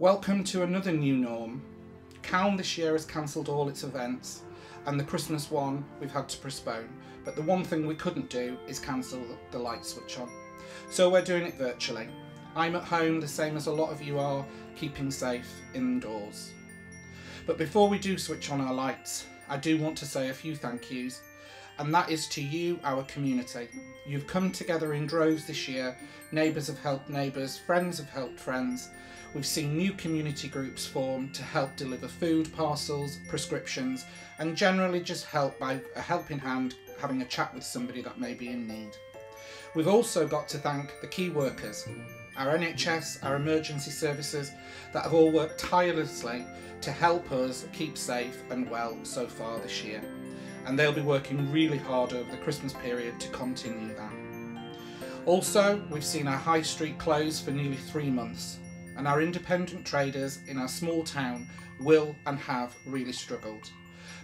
Welcome to another new norm. Calne this year has cancelled all its events, and the Christmas one we've had to postpone. But the one thing we couldn't do is cancel the light switch on. So we're doing it virtually. I'm at home the same as a lot of you are, keeping safe indoors. But before we do switch on our lights, I do want to say a few thank yous, and that is to you, our community. You've come together in droves this year, neighbours have helped neighbours, friends have helped friends. We've seen new community groups form to help deliver food, parcels, prescriptions, and generally just help by a helping hand having a chat with somebody that may be in need. We've also got to thank the key workers, our NHS, our emergency services, that have all worked tirelessly to help us keep safe and well so far this year. And they'll be working really hard over the Christmas period to continue that. Also, we've seen our high street close for nearly three months, and our independent traders in our small town will and have really struggled.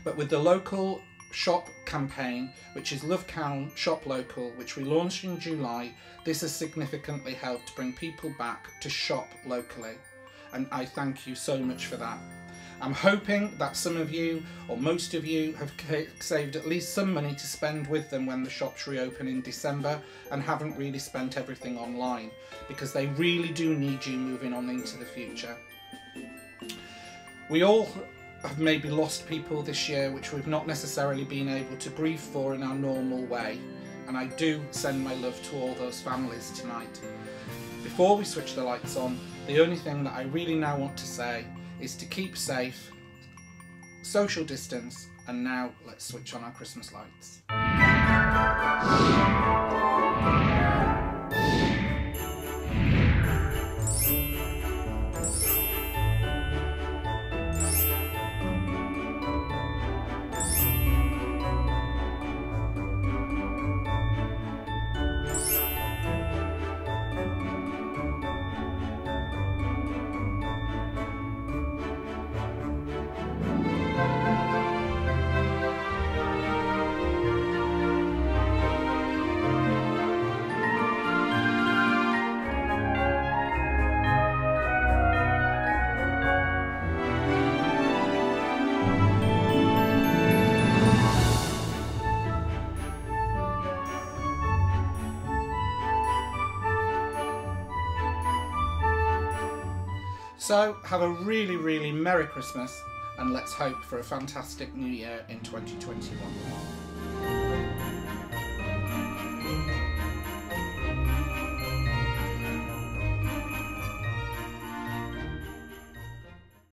But with the local shop campaign, which is Love Calne Shop Local, which we launched in July, this has significantly helped to bring people back to shop locally. And I thank you so much for that. I'm hoping that some of you, or most of you, have saved at least some money to spend with them when the shops reopen in December and haven't really spent everything online because they really do need you moving on into the future. We all have maybe lost people this year which we've not necessarily been able to grieve for in our normal way and I do send my love to all those families tonight. Before we switch the lights on, the only thing that I really now want to say is to keep safe, social distance, and now let's switch on our Christmas lights. So, have a really, really Merry Christmas and let's hope for a fantastic new year in 2021.